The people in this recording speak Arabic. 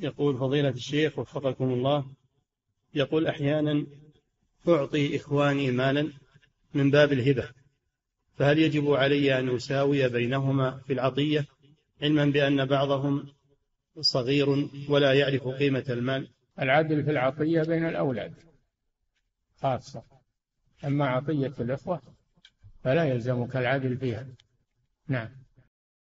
يقول فضيلة الشيخ وفقكم الله يقول أحيانا أعطي إخواني مالا من باب الهبة فهل يجب علي أن أساوي بينهما في العطية علما بأن بعضهم صغير ولا يعرف قيمة المال؟ العدل في العطية بين الأولاد خاصة أما عطية الإخوة فلا يلزمك العدل فيها. نعم.